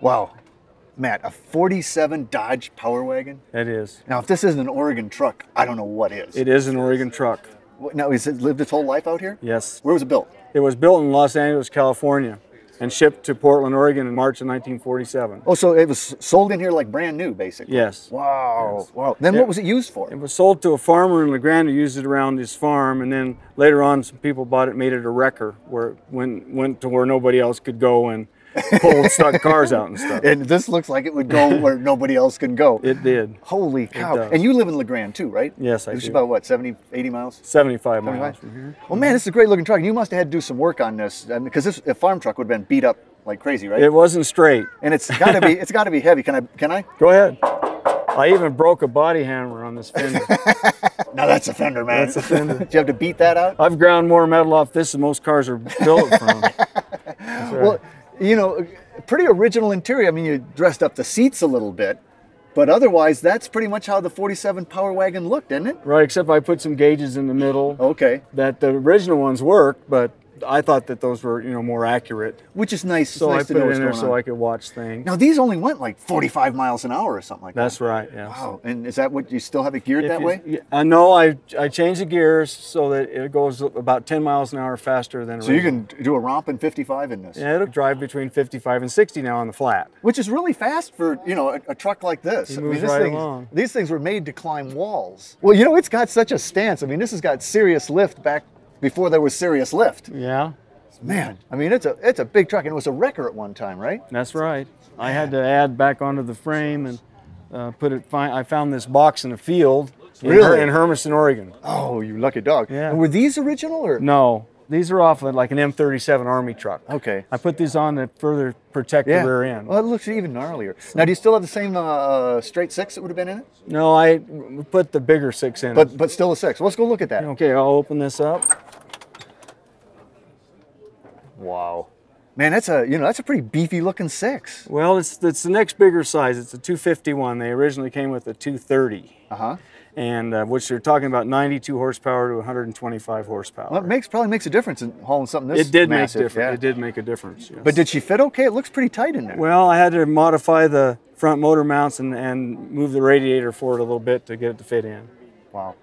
Wow. Matt, a 47 Dodge Power Wagon? It is. Now, if this isn't an Oregon truck, I don't know what is. It is an Oregon truck. What- Now, it lived its whole life out here? Yes. Where was it built? It was built in Los Angeles, California, and shipped to Portland, Oregon in March of 1947. Oh, so it was sold in here like brand new, basically. Yes. Wow. Wow. Then Yeah. what was it used for? It was sold to a farmer in La Grande who used it around his farm, and then later on, some people bought it, made it a wrecker, where it went went to where nobody else could go and pulled stuck cars out and stuff. And this looks like it would go where nobody else can go. It did. Holy cow. And you live in La Grande too, right? Yes, I Which is do. about what, 70, 80 miles? 75 Seventy miles miles? from here. Well, man, this is a great looking truck. And you must have had to do some work on this because this a farm truck would have been beat up like crazy, right? It wasn't straight. and it's got to be it's got to be heavy. Can I can I? Go ahead. I even broke a body hammer on this fender. No, that's a fender, man. That's a fender. Did you have to beat that out? I've ground more metal off this than most cars are built from. Right. Well, you know, pretty original interior. I mean, you dressed up the seats a little bit, but otherwise, that's pretty much how the 47 Power Wagon looked, didn't it? right, except I put some gauges in the middle Okay, that the original ones work, but I thought that those were, you know, more accurate. which is nice. So nice I to put know it in there so on. I could watch things. Now these only went like 45 miles an hour or something like that. That's right, that. Wow. And is that what you still have it geared If that you- way? yeah, uh, I know I, I changed the gears so that it goes about 10 miles an hour faster than So you can do a romp in 55 in this, Yeah, it'll drive between 55 and 60 now on the flat. which is really fast for you know a, a truck like this. Moves this right thing- along. these things were made to climb walls. Well, you know it's got such a stance. I mean, this has got serious lift back before there was serious lift. Yeah, Man, I mean it's a it's a big truck and it was a wrecker at one time, right? that's right. I had to add back onto the frame and uh, put it fine. I found this box in a field in, Really? Her- in Hermiston, Oregon. Oh, you lucky dog. Yeah. And were these original or? No, these are off of like an M37 Army truck. Okay. I put these on to further protect Yeah. the rear end. Well, it looks even gnarlier. Now, do you still have the same uh, uh, straight six that would have been in it? No, I put the bigger six in. But but still a six. Let's go look at that. okay, I'll open this up. Wow. Man, that's a you know that's a pretty beefy looking six. Well, it's it's the next bigger size. It's a 251. They originally came with a 230, Uh huh. and uh, which they're talking about 92 horsepower to 125 horsepower. Well, it makes probably makes a difference in hauling something this. it did massive, make a difference. yeah. It did make a difference. yes. But did she fit okay? It looks pretty tight in there. well, I had to modify the front motor mounts and, and move the radiator forward a little bit to get it to fit in. wow.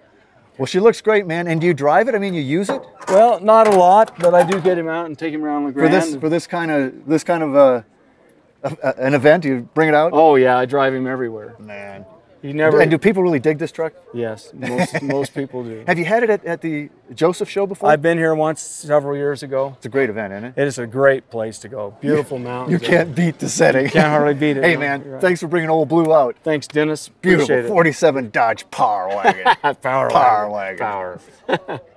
Well, she looks great, man. And do you drive it? I mean, you use it Well, not a lot, but I do get him out and take him around the for this for this kind of this kind of uh, an event. You bring it out. oh yeah, I drive him everywhere. man. He never. And do people really dig this truck? yes, most most people do. Have you had it at, at the Joseph show before? I've been here once several years ago. it's a great event, isn't it? It is a great place to go. Beautiful mountains. You can't beat the setting. You Can't hardly beat it. hey, no, man, right. thanks for bringing Old Blue out. Thanks, Dennis. Beautiful Appreciate it. 47 Dodge Power Wagon. Power, Power wagon. wagon. Power.